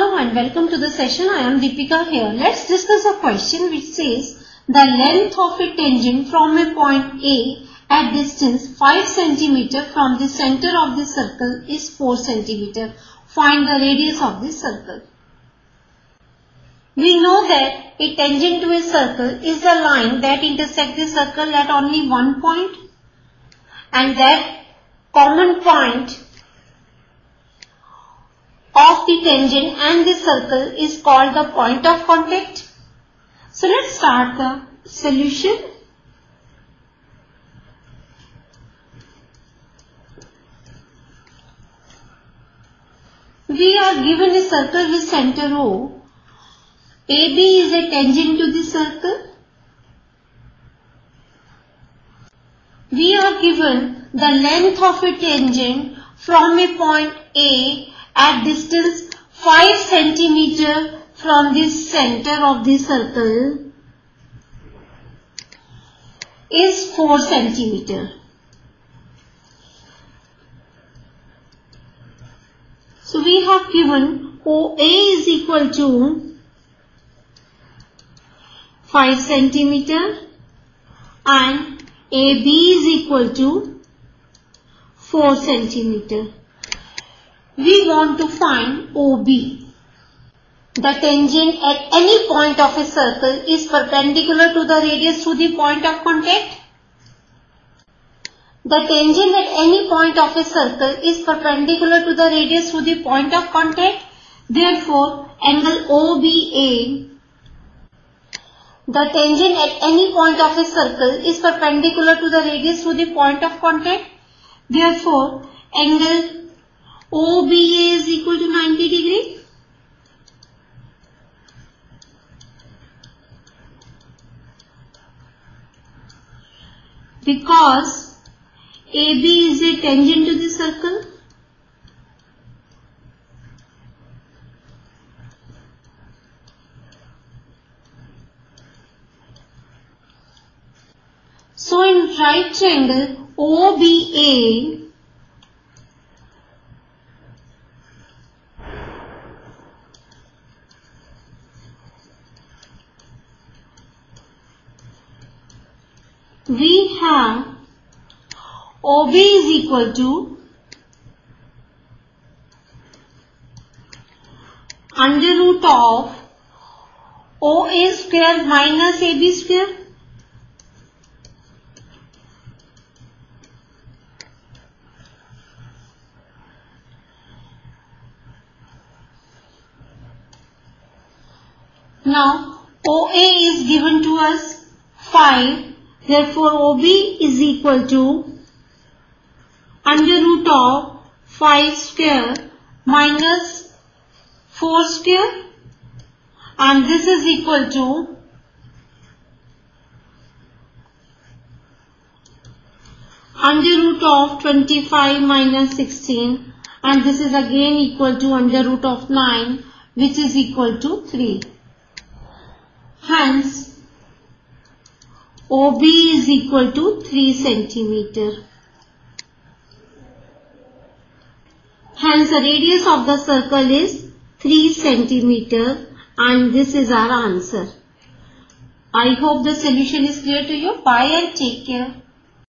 Hello and welcome to the session. I am Deepika here. Let's discuss a question which says the length of a tangent from a point A at distance 5 cm from the center of the circle is 4 cm. Find the radius of the circle. We know that a tangent to a circle is a line that intersects the circle at only one point and that common point the tangent and the circle is called the point of contact. So let's start the solution. We are given a circle with center O. AB is a tangent to the circle. We are given the length of a tangent from a point A at distance 5 centimeter from the center of the circle is 4 centimeter. So we have given OA is equal to 5 centimeter and AB is equal to 4 centimeter we want to find OB. The tangent at any point of a circle is perpendicular to the radius to the point of contact. The tangent at any point of a circle is perpendicular to the radius to the point of contact. Therefore, angle OBA the tangent at any point of a circle is perpendicular to the radius to the point of contact. Therefore, angle OBA is equal to 90 degree. Because AB is a tangent to the circle. So in right triangle OBA we have OB is equal to under root of OA square minus AB square. Now OA is given to us 5 Therefore, OB is equal to under root of 5 square minus 4 square and this is equal to under root of 25 minus 16 and this is again equal to under root of 9 which is equal to 3. Hence, OB is equal to 3 centimeter. Hence the radius of the circle is 3 centimeter and this is our answer. I hope the solution is clear to you. Bye and take care.